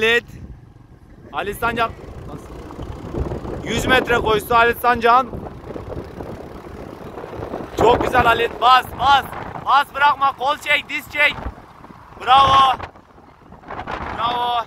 Halit. Halit Sancak. 100 metre koştu Halit Sancak'ın. Çok güzel Halit. Bas bas. Bas bırakma. Kol çek, diz çek. Bravo. Bravo.